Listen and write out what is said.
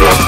Let's